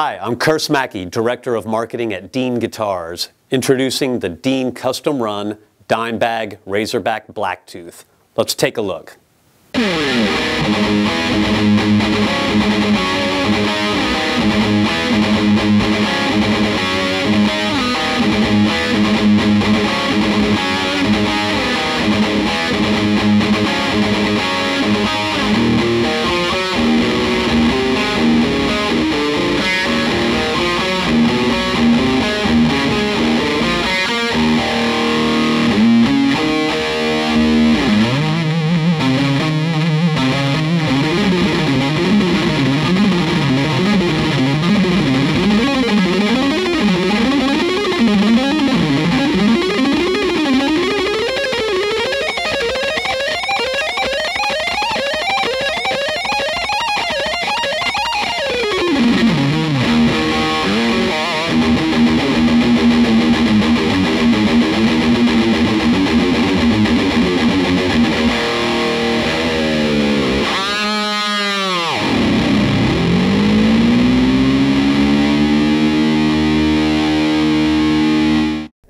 Hi, I'm Curse Mackey, Director of Marketing at Dean Guitars, introducing the Dean Custom Run Dimebag Razorback Blacktooth. Let's take a look.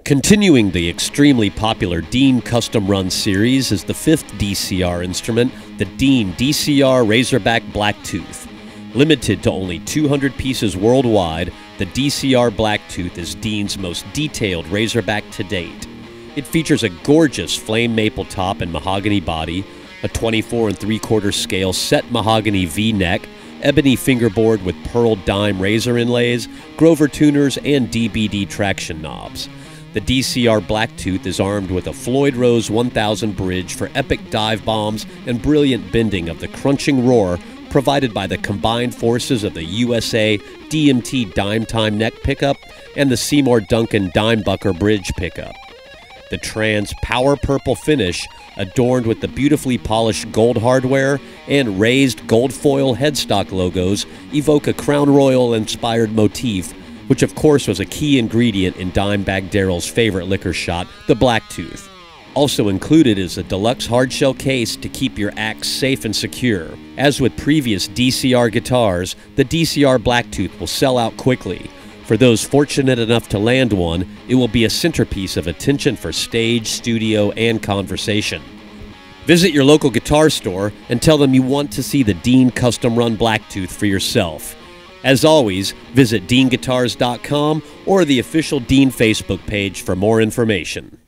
Continuing the extremely popular Dean Custom Run series is the fifth DCR instrument, the Dean DCR Razorback Blacktooth. Limited to only 200 pieces worldwide, the DCR Blacktooth is Dean's most detailed Razorback to date. It features a gorgeous flame maple top and mahogany body, a 24 and 3 quarter scale set mahogany V neck, ebony fingerboard with pearl dime razor inlays, Grover tuners, and DBD traction knobs. The DCR Blacktooth is armed with a Floyd Rose 1000 bridge for epic dive bombs and brilliant bending of the crunching roar provided by the combined forces of the USA DMT DimeTime neck pickup and the Seymour Duncan Dimebucker bridge pickup. The trans power purple finish, adorned with the beautifully polished gold hardware and raised gold foil headstock logos, evoke a Crown Royal inspired motif which of course was a key ingredient in Dimebag Darrell's favorite liquor shot, the Blacktooth. Also included is a deluxe hardshell case to keep your axe safe and secure. As with previous DCR guitars, the DCR Blacktooth will sell out quickly. For those fortunate enough to land one, it will be a centerpiece of attention for stage, studio, and conversation. Visit your local guitar store and tell them you want to see the Dean Custom Run Blacktooth for yourself. As always, visit deanguitars.com or the official Dean Facebook page for more information.